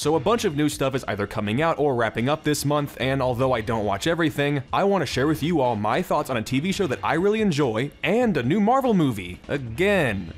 So a bunch of new stuff is either coming out or wrapping up this month, and although I don't watch everything, I want to share with you all my thoughts on a TV show that I really enjoy and a new Marvel movie. Again.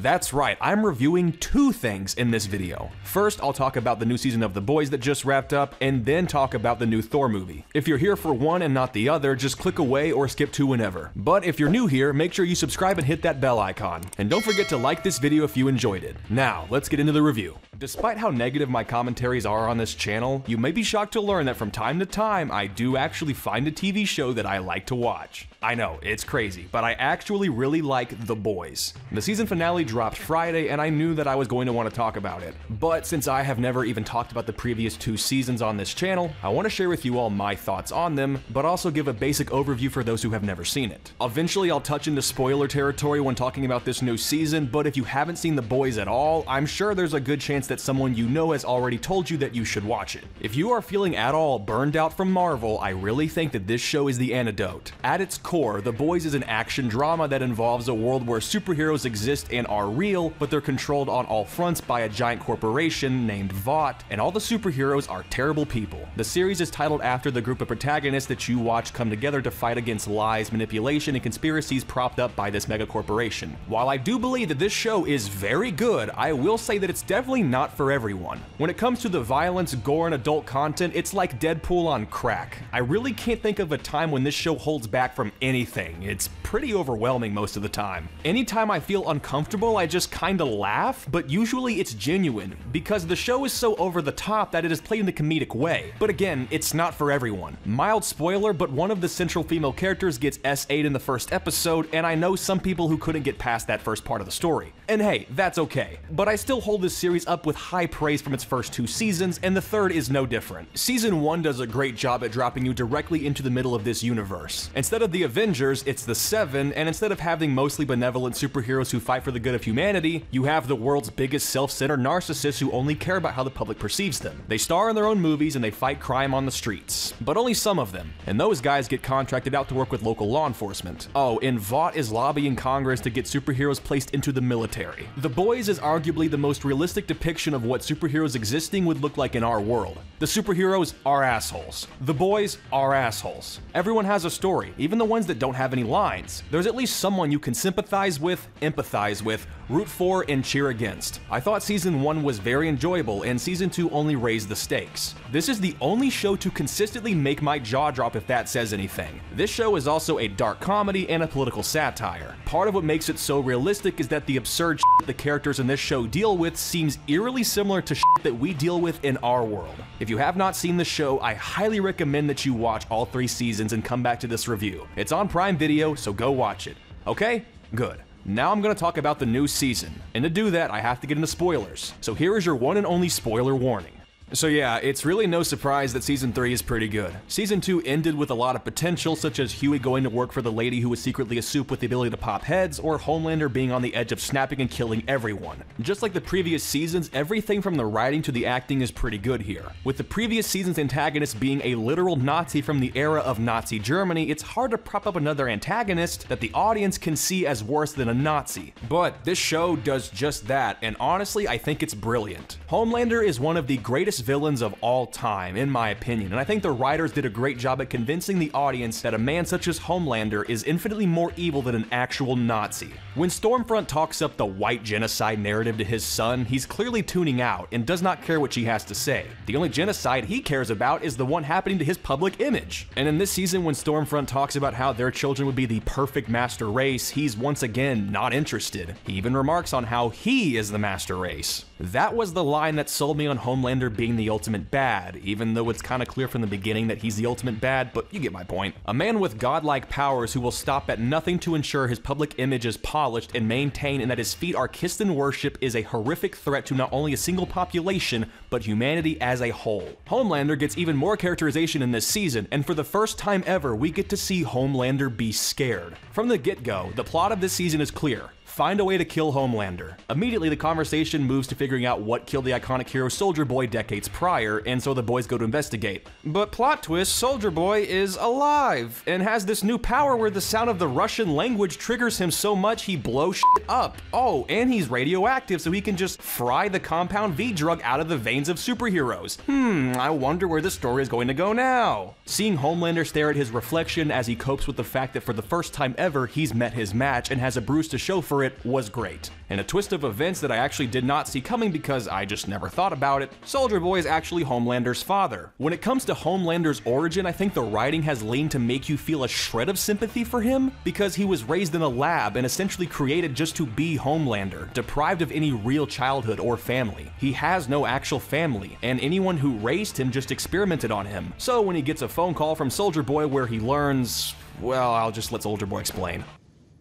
That's right, I'm reviewing two things in this video. First, I'll talk about the new season of The Boys that just wrapped up, and then talk about the new Thor movie. If you're here for one and not the other, just click away or skip to whenever. But if you're new here, make sure you subscribe and hit that bell icon. And don't forget to like this video if you enjoyed it. Now, let's get into the review. Despite how negative my commentaries are on this channel, you may be shocked to learn that from time to time, I do actually find a TV show that I like to watch. I know, it's crazy, but I actually really like The Boys. The season finale dropped Friday, and I knew that I was going to want to talk about it. But since I have never even talked about the previous two seasons on this channel, I want to share with you all my thoughts on them, but also give a basic overview for those who have never seen it. Eventually, I'll touch into spoiler territory when talking about this new season, but if you haven't seen The Boys at all, I'm sure there's a good chance that someone you know has already told you that you should watch it. If you are feeling at all burned out from Marvel, I really think that this show is the antidote. At its core, The Boys is an action drama that involves a world where superheroes exist and are real, but they're controlled on all fronts by a giant corporation named Vought, and all the superheroes are terrible people. The series is titled after the group of protagonists that you watch come together to fight against lies, manipulation, and conspiracies propped up by this mega corporation. While I do believe that this show is very good, I will say that it's definitely not for everyone. When it comes to the violence, gore, and adult content, it's like Deadpool on crack. I really can't think of a time when this show holds back from anything. It's pretty overwhelming most of the time. Anytime I feel uncomfortable, I just kinda laugh, but usually it's genuine, because the show is so over the top that it is played in a comedic way. But again, it's not for everyone. Mild spoiler, but one of the central female characters gets S8 in the first episode, and I know some people who couldn't get past that first part of the story. And hey, that's okay. But I still hold this series up with high praise from its first two seasons, and the third is no different. Season 1 does a great job at dropping you directly into the middle of this universe. Instead of the Avengers, it's the Seven, and instead of having mostly benevolent superheroes who fight for the good of humanity, you have the world's biggest self-centered narcissists who only care about how the public perceives them. They star in their own movies and they fight crime on the streets. But only some of them, and those guys get contracted out to work with local law enforcement. Oh, and Vought is lobbying Congress to get superheroes placed into the military. The Boys is arguably the most realistic depiction of what superheroes existing would look like in our world. The superheroes are assholes. The boys are assholes. Everyone has a story, even the ones that don't have any lines. There's at least someone you can sympathize with, empathize with, root for, and cheer against. I thought season 1 was very enjoyable, and season 2 only raised the stakes. This is the only show to consistently make my jaw drop if that says anything. This show is also a dark comedy and a political satire. Part of what makes it so realistic is that the absurd the characters in this show deal with seems eerily similar to that we deal with in our world. If you have not seen the show, I highly recommend that you watch all three seasons and come back to this review. It's on Prime Video, so go watch it. Okay? Good. Now I'm going to talk about the new season, and to do that, I have to get into spoilers. So here is your one and only spoiler warning. So yeah, it's really no surprise that season 3 is pretty good. Season 2 ended with a lot of potential, such as Hughie going to work for the lady who was secretly a soup with the ability to pop heads, or Homelander being on the edge of snapping and killing everyone. Just like the previous seasons, everything from the writing to the acting is pretty good here. With the previous season's antagonist being a literal Nazi from the era of Nazi Germany, it's hard to prop up another antagonist that the audience can see as worse than a Nazi. But this show does just that, and honestly, I think it's brilliant. Homelander is one of the greatest villains of all time, in my opinion, and I think the writers did a great job at convincing the audience that a man such as Homelander is infinitely more evil than an actual Nazi. When Stormfront talks up the white genocide narrative to his son, he's clearly tuning out and does not care what she has to say. The only genocide he cares about is the one happening to his public image. And in this season, when Stormfront talks about how their children would be the perfect master race, he's once again not interested. He even remarks on how he is the master race. That was the line that sold me on Homelander being the ultimate bad, even though it's kinda clear from the beginning that he's the ultimate bad, but you get my point. A man with godlike powers who will stop at nothing to ensure his public image is polished and maintained and that his feet are kissed in worship is a horrific threat to not only a single population, but humanity as a whole. Homelander gets even more characterization in this season, and for the first time ever, we get to see Homelander be scared. From the get-go, the plot of this season is clear. Find a way to kill Homelander. Immediately, the conversation moves to figuring out what killed the iconic hero Soldier Boy decades prior, and so the boys go to investigate. But plot twist, Soldier Boy is alive and has this new power where the sound of the Russian language triggers him so much he blows up. Oh, and he's radioactive, so he can just fry the compound V drug out of the veins of superheroes. Hmm, I wonder where this story is going to go now. Seeing Homelander stare at his reflection as he copes with the fact that for the first time ever he's met his match and has a bruise to show for it was great. And a twist of events that I actually did not see coming because I just never thought about it, Soldier Boy is actually Homelander's father. When it comes to Homelander's origin, I think the writing has leaned to make you feel a shred of sympathy for him because he was raised in a lab and essentially created just to be Homelander, deprived of any real childhood or family. He has no actual family, and anyone who raised him just experimented on him. So when he gets a phone call from Soldier Boy where he learns, well, I'll just let Soldier Boy explain.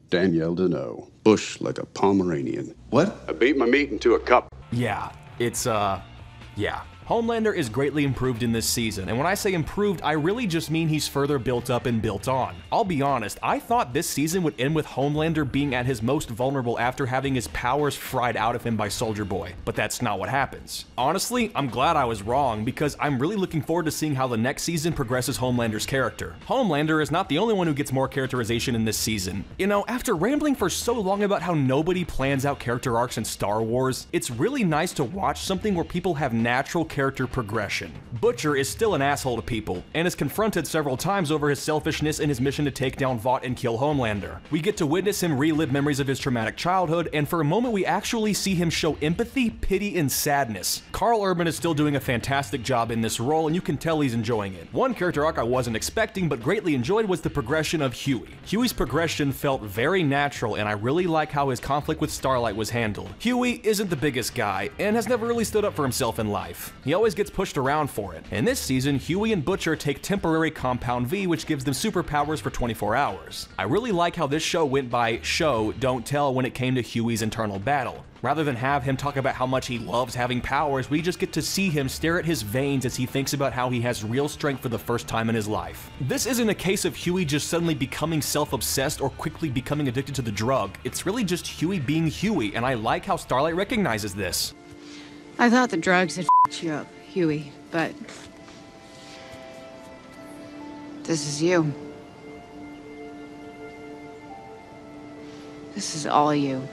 Danielle Deneau. Bush like a Pomeranian. What? I beat my meat into a cup. Yeah, it's, uh, yeah. Homelander is greatly improved in this season, and when I say improved, I really just mean he's further built up and built on. I'll be honest, I thought this season would end with Homelander being at his most vulnerable after having his powers fried out of him by Soldier Boy, but that's not what happens. Honestly, I'm glad I was wrong, because I'm really looking forward to seeing how the next season progresses Homelander's character. Homelander is not the only one who gets more characterization in this season. You know, after rambling for so long about how nobody plans out character arcs in Star Wars, it's really nice to watch something where people have natural character progression. Butcher is still an asshole to people, and is confronted several times over his selfishness in his mission to take down Vought and kill Homelander. We get to witness him relive memories of his traumatic childhood, and for a moment we actually see him show empathy, pity, and sadness. Karl Urban is still doing a fantastic job in this role, and you can tell he's enjoying it. One character arc I wasn't expecting but greatly enjoyed was the progression of Hughie. Hughie's progression felt very natural, and I really like how his conflict with Starlight was handled. Hughie isn't the biggest guy, and has never really stood up for himself in life. He always gets pushed around for it. In this season, Hughie and Butcher take temporary Compound V, which gives them superpowers for 24 hours. I really like how this show went by show, don't tell when it came to Hughie's internal battle. Rather than have him talk about how much he loves having powers, we just get to see him stare at his veins as he thinks about how he has real strength for the first time in his life. This isn't a case of Hughie just suddenly becoming self-obsessed or quickly becoming addicted to the drug. It's really just Hughie being Hughie, and I like how Starlight recognizes this. I thought the drugs had f***ed you up, Hughie, but... This is you. This is all you.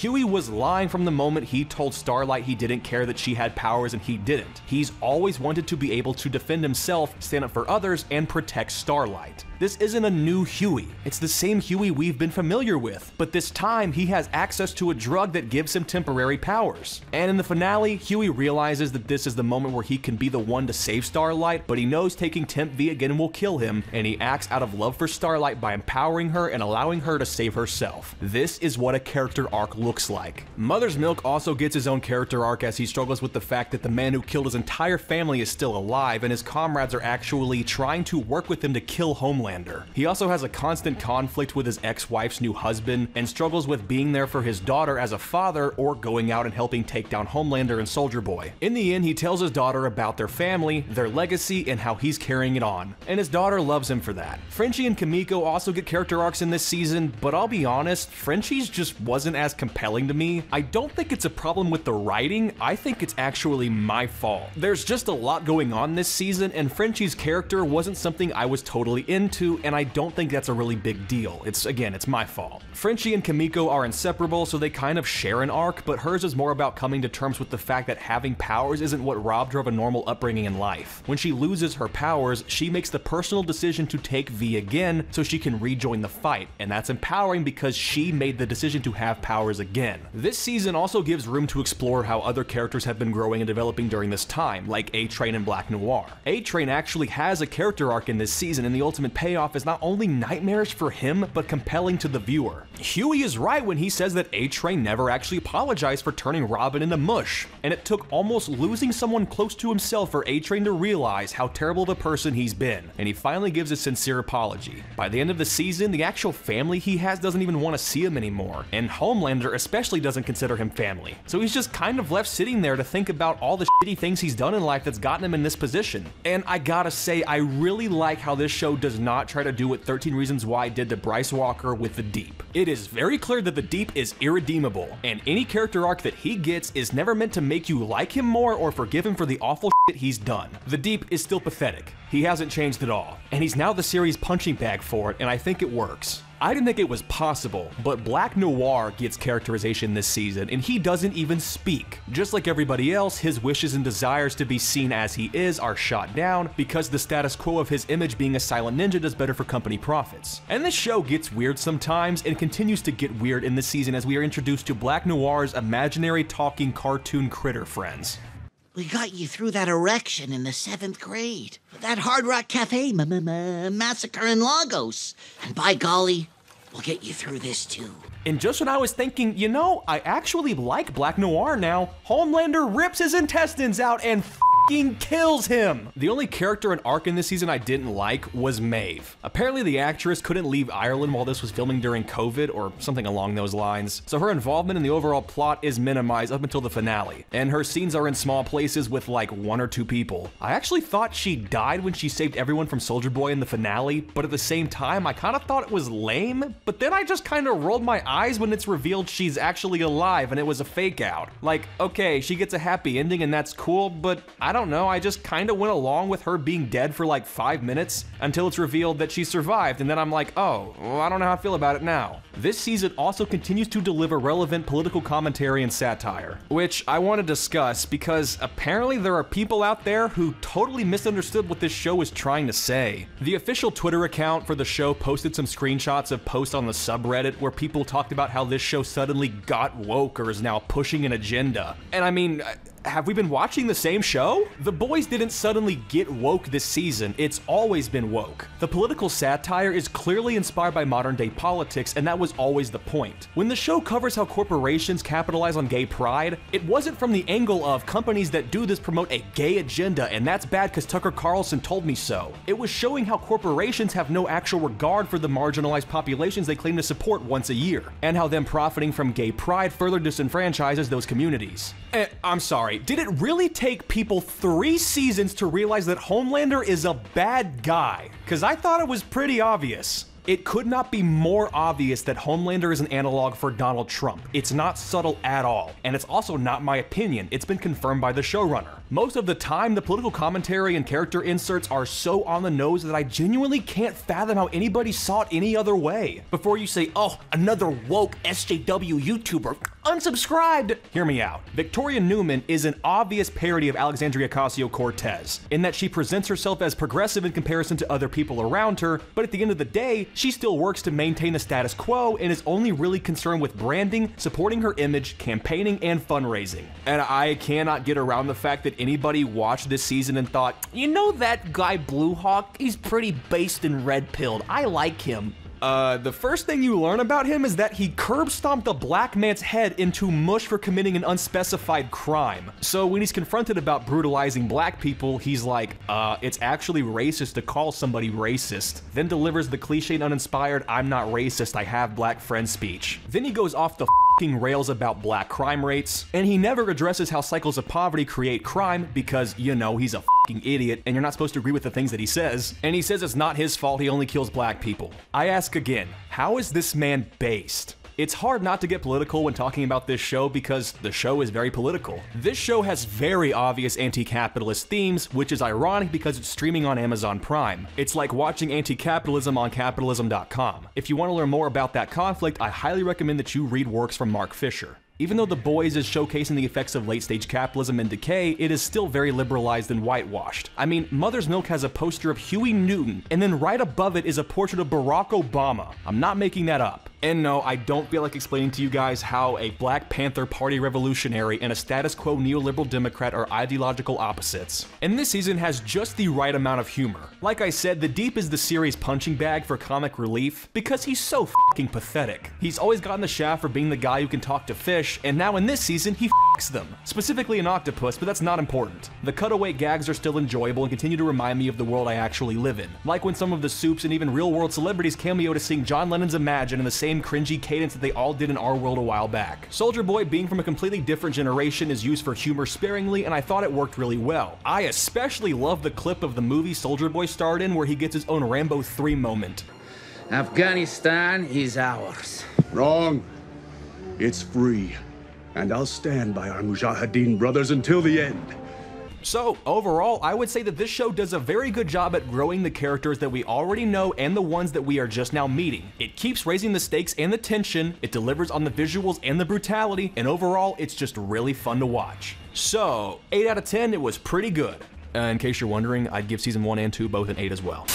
Hughie was lying from the moment he told Starlight he didn't care that she had powers and he didn't. He's always wanted to be able to defend himself, stand up for others, and protect Starlight. This isn't a new Hughie. It's the same Hughie we've been familiar with, but this time he has access to a drug that gives him temporary powers. And in the finale, Hughie realizes that this is the moment where he can be the one to save Starlight, but he knows taking Temp V again will kill him, and he acts out of love for Starlight by empowering her and allowing her to save herself. This is what a character arc looks like. Mother's Milk also gets his own character arc as he struggles with the fact that the man who killed his entire family is still alive, and his comrades are actually trying to work with him to kill Homelander. He also has a constant conflict with his ex-wife's new husband and struggles with being there for his daughter as a father or going out and helping take down Homelander and Soldier Boy. In the end, he tells his daughter about their family, their legacy, and how he's carrying it on, and his daughter loves him for that. Frenchie and Kimiko also get character arcs in this season, but I'll be honest, Frenchie's just wasn't as compelling to me. I don't think it's a problem with the writing, I think it's actually my fault. There's just a lot going on this season, and Frenchie's character wasn't something I was totally into, and I don't think that's a really big deal. It's, again, it's my fault. Frenchie and Kimiko are inseparable, so they kind of share an arc, but hers is more about coming to terms with the fact that having powers isn't what robbed her of a normal upbringing in life. When she loses her powers, she makes the personal decision to take V again so she can rejoin the fight, and that's empowering because she made the decision to have powers again. This season also gives room to explore how other characters have been growing and developing during this time, like A-Train and Black Noir. A-Train actually has a character arc in this season, and the ultimate payoff is not only nightmarish for him, but compelling to the viewer. Hughie is right when he says that A-Train never actually apologized for turning Robin into mush, and it took almost losing someone close to himself for A-Train to realize how terrible of a person he's been, and he finally gives a sincere apology. By the end of the season, the actual family he has doesn't even want to see him anymore, and Homelander Especially doesn't consider him family. So he's just kind of left sitting there to think about all the shitty things he's done in life that's gotten him in this position. And I gotta say, I really like how this show does not try to do what 13 Reasons Why did to Bryce Walker with the Deep. It is very clear that the Deep is irredeemable, and any character arc that he gets is never meant to make you like him more or forgive him for the awful shit he's done. The Deep is still pathetic. He hasn't changed at all, and he's now the series punching bag for it, and I think it works. I didn't think it was possible, but Black Noir gets characterization this season, and he doesn't even speak. Just like everybody else, his wishes and desires to be seen as he is are shot down because the status quo of his image being a silent ninja does better for company profits. And this show gets weird sometimes and continues to get weird in this season as we are introduced to Black Noir's imaginary talking cartoon critter friends. We got you through that erection in the seventh grade. That Hard Rock Cafe massacre in Lagos. And by golly, we'll get you through this too. And just when I was thinking, you know, I actually like Black Noir now, Homelander rips his intestines out and fucking kills him. The only character and arc in this season I didn't like was Maeve. Apparently the actress couldn't leave Ireland while this was filming during COVID or something along those lines, so her involvement in the overall plot is minimized up until the finale, and her scenes are in small places with like one or two people. I actually thought she died when she saved everyone from Soldier Boy in the finale, but at the same time I kind of thought it was lame, but then I just kind of rolled my eyes when it's revealed she's actually alive and it was a fake out. Like, okay, she gets a happy ending and that's cool, but I don't know, I just kind of went along with her being dead for like five minutes until it's revealed that she survived, and then I'm like, oh, well, I don't know how I feel about it now. This season also continues to deliver relevant political commentary and satire, which I want to discuss because apparently there are people out there who totally misunderstood what this show is trying to say. The official Twitter account for the show posted some screenshots of posts on the subreddit where people talked about how this show suddenly got woke or is now pushing an agenda. And I mean, have we been watching the same show? The boys didn't suddenly get woke this season, it's always been woke. The political satire is clearly inspired by modern day politics, and that was always the point. When the show covers how corporations capitalize on gay pride, it wasn't from the angle of companies that do this promote a gay agenda, and that's bad because Tucker Carlson told me so. It was showing how corporations have no actual regard for the marginalized populations they claim to support once a year, and how them profiting from gay pride further disenfranchises those communities. Eh, I'm sorry, did it really take people three seasons to realize that Homelander is a bad guy? Because I thought it was pretty obvious. It could not be more obvious that Homelander is an analog for Donald Trump. It's not subtle at all, and it's also not my opinion. It's been confirmed by the showrunner. Most of the time, the political commentary and character inserts are so on the nose that I genuinely can't fathom how anybody saw it any other way. Before you say, oh, another woke SJW YouTuber, unsubscribed! Hear me out. Victoria Newman is an obvious parody of Alexandria Ocasio Cortez, in that she presents herself as progressive in comparison to other people around her, but at the end of the day, she still works to maintain the status quo and is only really concerned with branding, supporting her image, campaigning, and fundraising. And I cannot get around the fact that anybody watched this season and thought, you know that guy Blue Hawk? He's pretty based and red pilled. I like him. Uh, the first thing you learn about him is that he curb stomped a black man's head into mush for committing an unspecified crime. So when he's confronted about brutalizing black people, he's like, uh, it's actually racist to call somebody racist. Then delivers the cliche and uninspired, I'm not racist, I have black friends speech. Then he goes off the fing rails about black crime rates, and he never addresses how cycles of poverty create crime because, you know, he's a fucking idiot and you're not supposed to agree with the things that he says. And he says it's not his fault, he only kills black people. I ask again, how is this man based? It's hard not to get political when talking about this show because the show is very political. This show has very obvious anti-capitalist themes, which is ironic because it's streaming on Amazon Prime. It's like watching anti-capitalism on capitalism.com. If you want to learn more about that conflict, I highly recommend that you read works from Mark Fisher. Even though The Boys is showcasing the effects of late stage capitalism and decay, it is still very liberalized and whitewashed. I mean, Mother's Milk has a poster of Huey Newton, and then right above it is a portrait of Barack Obama. I'm not making that up. And no, I don't feel like explaining to you guys how a Black Panther Party revolutionary and a status quo neoliberal Democrat are ideological opposites. And this season has just the right amount of humor. Like I said, The Deep is the series punching bag for comic relief because he's so fucking pathetic. He's always gotten the shaft for being the guy who can talk to fish, and now in this season, he f them. Specifically an octopus, but that's not important. The cutaway gags are still enjoyable and continue to remind me of the world I actually live in. Like when some of the soups and even real world celebrities cameo to sing John Lennon's Imagine in the same cringy cadence that they all did in our world a while back. Soldier Boy, being from a completely different generation, is used for humor sparingly, and I thought it worked really well. I especially love the clip of the movie Soldier Boy starred in where he gets his own Rambo 3 moment. Afghanistan is ours. Wrong. It's free. And I'll stand by our Mujahideen brothers until the end. So, overall, I would say that this show does a very good job at growing the characters that we already know and the ones that we are just now meeting. It keeps raising the stakes and the tension, it delivers on the visuals and the brutality, and overall, it's just really fun to watch. So, 8 out of 10, it was pretty good. Uh, in case you're wondering, I'd give season 1 and 2 both an 8 as well.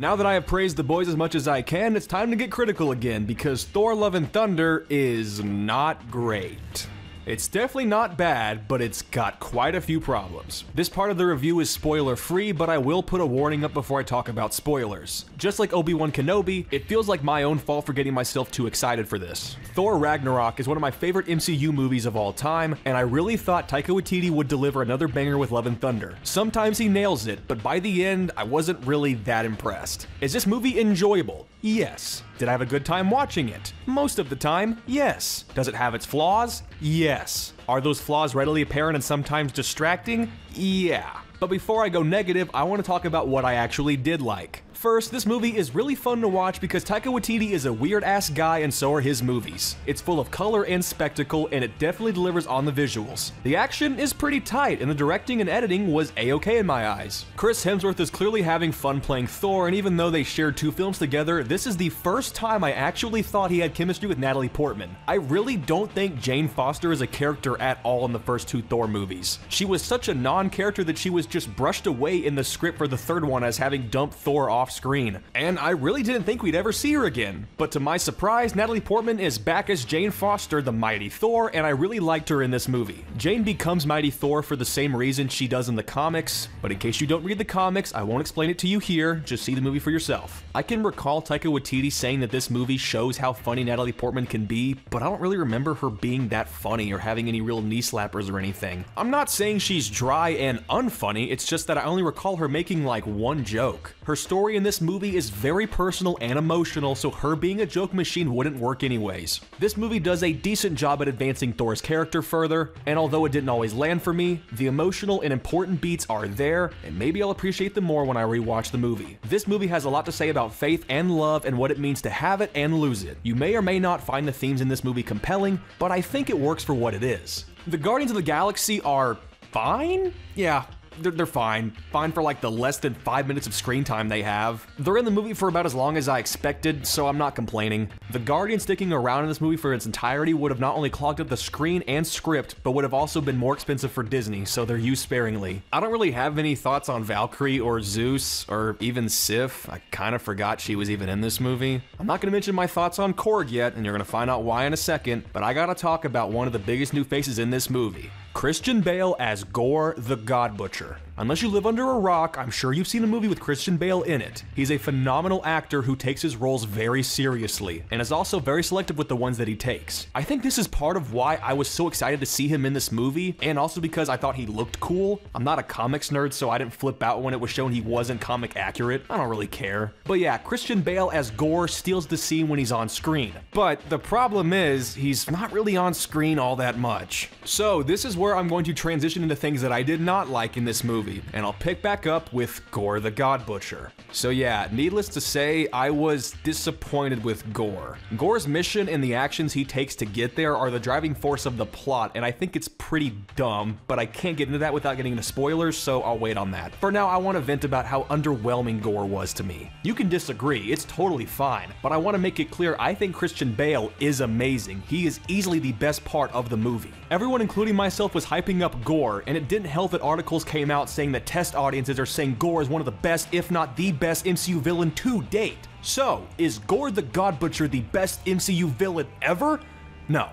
Now that I have praised the boys as much as I can, it's time to get critical again because Thor Love and Thunder is not great. It's definitely not bad, but it's got quite a few problems. This part of the review is spoiler free, but I will put a warning up before I talk about spoilers. Just like Obi-Wan Kenobi, it feels like my own fault for getting myself too excited for this. Thor Ragnarok is one of my favorite MCU movies of all time, and I really thought Taika Waititi would deliver another banger with Love and Thunder. Sometimes he nails it, but by the end, I wasn't really that impressed. Is this movie enjoyable? Yes. Did I have a good time watching it? Most of the time, yes. Does it have its flaws? Yes. Are those flaws readily apparent and sometimes distracting? Yeah. But before I go negative, I want to talk about what I actually did like. First, this movie is really fun to watch because Taika Waititi is a weird ass guy and so are his movies. It's full of color and spectacle and it definitely delivers on the visuals. The action is pretty tight and the directing and editing was a-okay in my eyes. Chris Hemsworth is clearly having fun playing Thor and even though they shared two films together, this is the first time I actually thought he had chemistry with Natalie Portman. I really don't think Jane Foster is a character at all in the first two Thor movies. She was such a non-character that she was just brushed away in the script for the third one as having dumped Thor off off screen. And I really didn't think we'd ever see her again. But to my surprise, Natalie Portman is back as Jane Foster, the Mighty Thor, and I really liked her in this movie. Jane becomes Mighty Thor for the same reason she does in the comics, but in case you don't read the comics, I won't explain it to you here, just see the movie for yourself. I can recall Taika Waititi saying that this movie shows how funny Natalie Portman can be, but I don't really remember her being that funny or having any real knee slappers or anything. I'm not saying she's dry and unfunny, it's just that I only recall her making like one joke. Her story in this movie is very personal and emotional, so her being a joke machine wouldn't work anyways. This movie does a decent job at advancing Thor's character further, and although it didn't always land for me, the emotional and important beats are there, and maybe I'll appreciate them more when I rewatch the movie. This movie has a lot to say about faith and love and what it means to have it and lose it. You may or may not find the themes in this movie compelling, but I think it works for what it is. The Guardians of the Galaxy are fine? Yeah, they're, they're fine. Fine for like the less than five minutes of screen time they have. They're in the movie for about as long as I expected, so I'm not complaining. The Guardian sticking around in this movie for its entirety would have not only clogged up the screen and script, but would have also been more expensive for Disney, so they're used sparingly. I don't really have any thoughts on Valkyrie or Zeus, or even Sif. I kind of forgot she was even in this movie. I'm not going to mention my thoughts on Korg yet, and you're going to find out why in a second, but I gotta talk about one of the biggest new faces in this movie. Christian Bale as Gorr the God Butcher. Unless you live under a rock, I'm sure you've seen a movie with Christian Bale in it. He's a phenomenal actor who takes his roles very seriously, and is also very selective with the ones that he takes. I think this is part of why I was so excited to see him in this movie, and also because I thought he looked cool. I'm not a comics nerd, so I didn't flip out when it was shown he wasn't comic accurate. I don't really care. But yeah, Christian Bale as Gorr steals the scene when he's on screen. But the problem is, he's not really on screen all that much. So this is where I'm going to transition into things that I did not like in this movie movie, and I'll pick back up with Gorr the God Butcher. So yeah, needless to say, I was disappointed with Gorr. Gorr's mission and the actions he takes to get there are the driving force of the plot, and I think it's pretty dumb, but I can't get into that without getting into spoilers, so I'll wait on that. For now, I want to vent about how underwhelming Gorr was to me. You can disagree, it's totally fine, but I want to make it clear I think Christian Bale is amazing. He is easily the best part of the movie. Everyone, including myself, was hyping up Gorr, and it didn't help that articles came out saying that test audiences are saying Gorr is one of the best, if not the best, MCU villain to date. So, is Gorr the God Butcher the best MCU villain ever? No.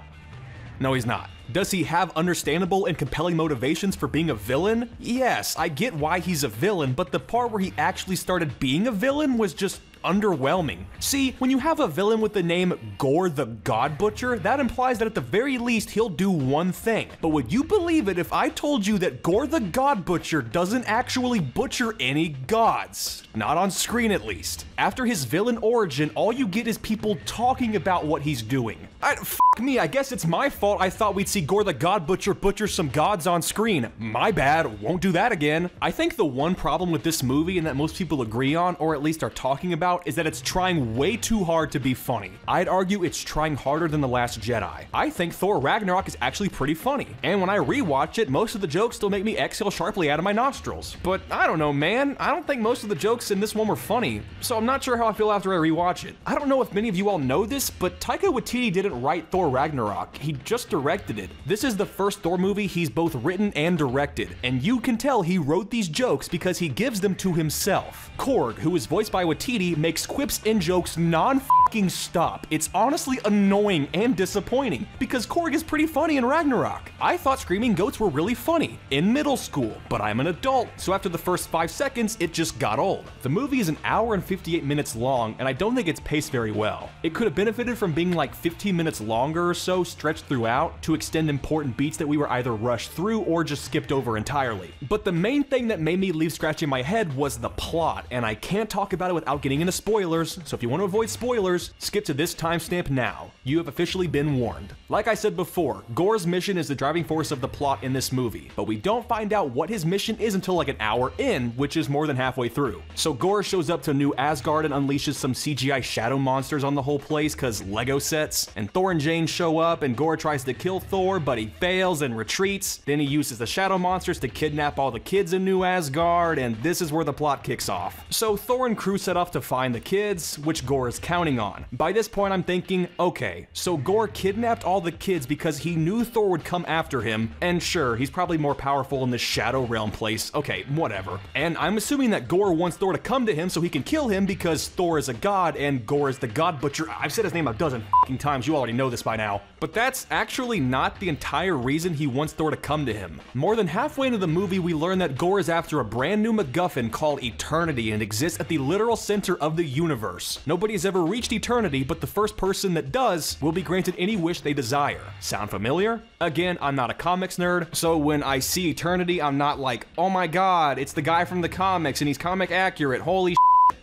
No, he's not. Does he have understandable and compelling motivations for being a villain? Yes, I get why he's a villain, but the part where he actually started being a villain was just underwhelming. See, when you have a villain with the name Gorr the God Butcher, that implies that at the very least he'll do one thing. But would you believe it if I told you that Gorr the God Butcher doesn't actually butcher any gods? Not on screen at least. After his villain origin, all you get is people talking about what he's doing. I, me, I guess it's my fault I thought we'd see Gorr the God Butcher butcher some gods on screen. My bad, won't do that again. I think the one problem with this movie and that most people agree on, or at least are talking about, is that it's trying way too hard to be funny. I'd argue it's trying harder than The Last Jedi. I think Thor Ragnarok is actually pretty funny, and when I rewatch it, most of the jokes still make me exhale sharply out of my nostrils. But I don't know, man, I don't think most of the jokes in this one were funny, so I'm not sure how I feel after I rewatch it. I don't know if many of you all know this, but Taika Waititi didn't write Thor Ragnarok, he just directed it. This is the first Thor movie he's both written and directed, and you can tell he wrote these jokes because he gives them to himself. Korg, who is voiced by Waititi, makes quips and jokes non fucking stop. It's honestly annoying and disappointing because Korg is pretty funny in Ragnarok. I thought Screaming Goats were really funny in middle school, but I'm an adult, so after the first 5 seconds, it just got old. The movie is an hour and 58 minutes long, and I don't think it's paced very well. It could have benefited from being like 15 minutes longer or so stretched throughout to extend important beats that we were either rushed through or just skipped over entirely. But the main thing that made me leave scratching my head was the plot, and I can't talk about it without getting into spoilers, so if you want to avoid spoilers, skip to this timestamp now. You have officially been warned. Like I said before, Gorr's mission is the driving force of the plot in this movie, but we don't find out what his mission is until like an hour in, which is more than halfway through. So Gorr shows up to New Asgard and unleashes some CGI shadow monsters on the whole place cause Lego sets, and Thor and Jane show up and Gorr tries to kill Thor, but he fails and retreats. Then he uses the shadow monsters to kidnap all the kids in New Asgard, and this is where the plot kicks off. So Thor and crew set off to find the kids, which Gorr is counting on. By this point, I'm thinking, okay, so Gorr kidnapped all the kids because he knew Thor would come after him, and sure, he's probably more powerful in this Shadow Realm place. Okay, whatever. And I'm assuming that Gorr wants Thor to come to him so he can kill him because Thor is a god and Gorr is the god butcher. I've said his name a dozen times, you already know this by now. But that's actually not the entire reason he wants Thor to come to him. More than halfway into the movie, we learn that Gorr is after a brand new MacGuffin called Eternity and exists at the literal center of the universe. Nobody has ever reached Eternity, but the first person that does will be granted any wish they desire. Sound familiar? Again, I'm not a comics nerd, so when I see Eternity, I'm not like, oh my god, it's the guy from the comics and he's comic accurate, holy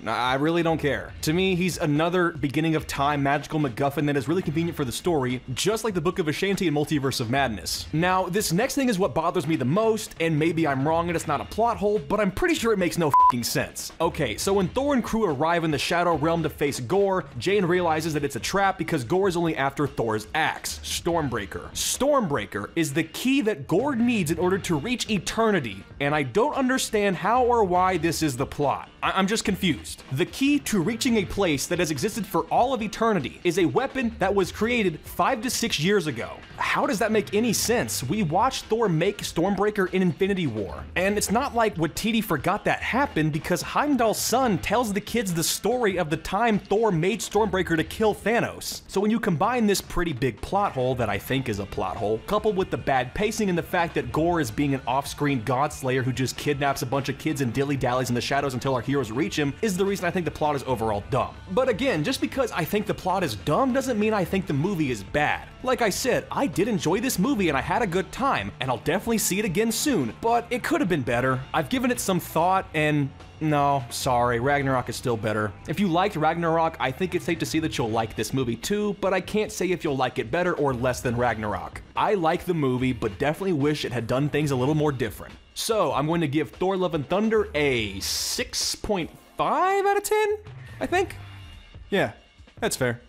I really don't care. To me, he's another beginning of time magical MacGuffin that is really convenient for the story, just like the Book of Vishanti and Multiverse of Madness. Now, this next thing is what bothers me the most, and maybe I'm wrong and it's not a plot hole, but I'm pretty sure it makes no sense. Okay, so when Thor and crew arrive in the Shadow Realm to face Gorr, Jane realizes that it's a trap because Gorr is only after Thor's axe, Stormbreaker. Stormbreaker is the key that Gorr needs in order to reach eternity, and I don't understand how or why this is the plot. I- I'm just confused. The key to reaching a place that has existed for all of eternity is a weapon that was created five to six years ago. How does that make any sense? We watched Thor make Stormbreaker in Infinity War, and it's not like Waititi forgot that happened because Heimdall's son tells the kids the story of the time Thor made Stormbreaker to kill Thanos. So when you combine this pretty big plot hole that I think is a plot hole, coupled with the bad pacing and the fact that Gorr is being an off-screen god slayer who just kidnaps a bunch of kids and dilly-dallies in the shadows until our heroes reach him, is the reason I think the plot is overall dumb. But again, just because I think the plot is dumb doesn't mean I think the movie is bad. Like I said, I did enjoy this movie and I had a good time, and I'll definitely see it again soon, but it could have been better. I've given it some thought, and no, sorry, Ragnarok is still better. If you liked Ragnarok, I think it's safe to say that you'll like this movie too, but I can't say if you'll like it better or less than Ragnarok. I like the movie, but definitely wish it had done things a little more different. So, I'm going to give Thor Love and Thunder a 6.5 out of 10, I think? Yeah, that's fair.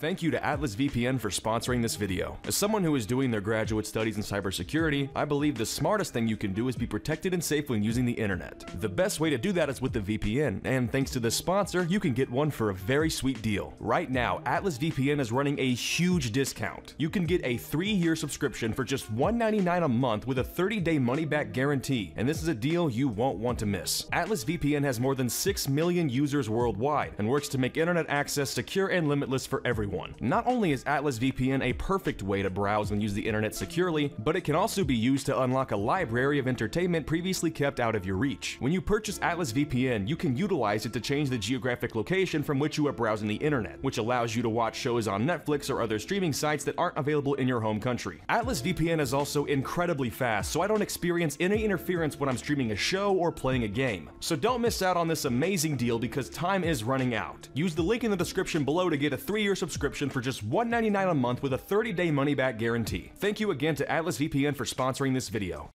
Thank you to Atlas VPN for sponsoring this video. As someone who is doing their graduate studies in cybersecurity, I believe the smartest thing you can do is be protected and safe when using the internet. The best way to do that is with the VPN, and thanks to this sponsor, you can get one for a very sweet deal. Right now, Atlas VPN is running a huge discount. You can get a three-year subscription for just 199 a month with a 30-day money-back guarantee, and this is a deal you won't want to miss. Atlas VPN has more than 6 million users worldwide and works to make internet access secure and limitless for everyone everyone. Not only is Atlas VPN a perfect way to browse and use the internet securely, but it can also be used to unlock a library of entertainment previously kept out of your reach. When you purchase Atlas VPN, you can utilize it to change the geographic location from which you are browsing the internet, which allows you to watch shows on Netflix or other streaming sites that aren't available in your home country. Atlas VPN is also incredibly fast, so I don't experience any interference when I'm streaming a show or playing a game. So don't miss out on this amazing deal because time is running out. Use the link in the description below to get a 3-year subscription for just $1.99 a month with a 30-day money-back guarantee. Thank you again to Atlas VPN for sponsoring this video.